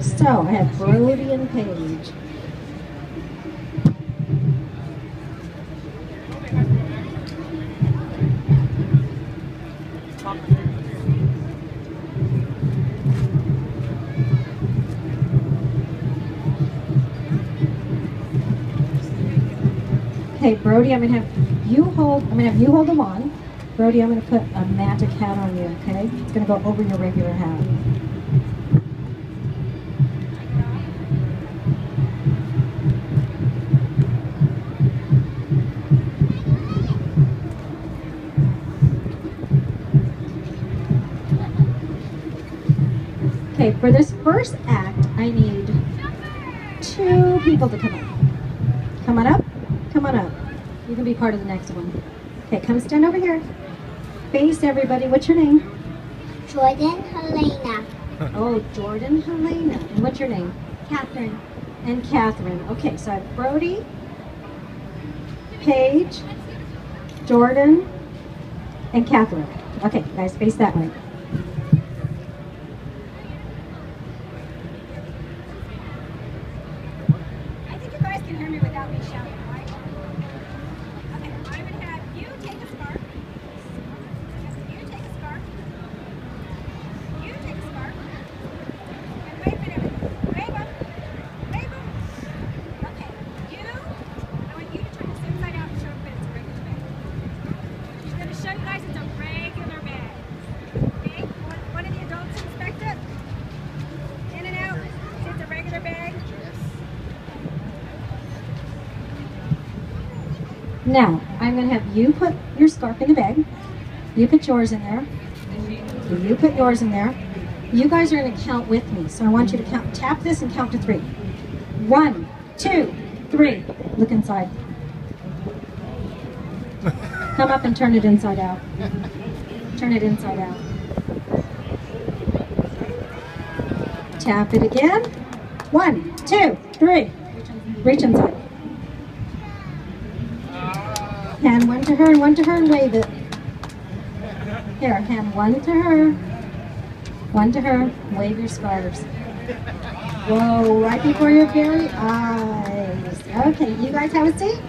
So I have Brody and Paige. Okay, Brody, I'm gonna have you hold. I'm gonna have you hold the wand. Brody, I'm gonna put a magic hat on you. Okay, it's gonna go over your regular hat. Okay, for this first act, I need two people to come up. Come on up. Come on up. You can be part of the next one. Okay, come stand over here. Face everybody. What's your name? Jordan Helena. Oh, Jordan Helena. And what's your name? Catherine. And Catherine. Okay, so I have Brody, Paige, Jordan, and Catherine. Okay, guys, face that way. I think you guys can hear me without me shouting, right? Okay, I'm gonna have you take a scarf. You take a scarf. You take a scarf. And wave it everything. Wave 'em. Wave 'em. Okay, you, I want you to turn this inside out and show that it's a regular bag. She's gonna show you guys it's a regular bag. Okay, one, one of the adults inspect it. In and out. See it's a regular bag. Now, I'm going to have you put your scarf in the bag. You put yours in there. You put yours in there. You guys are going to count with me. So I want you to count. Tap this and count to three. One, two, three. Look inside. Come up and turn it inside out. Turn it inside out. Tap it again. One, two, three. Reach inside. Hand one to her and one to her and wave it. Here, hand one to her, one to her, wave your scarves. Whoa, right before your very eyes. Okay, you guys have a seat?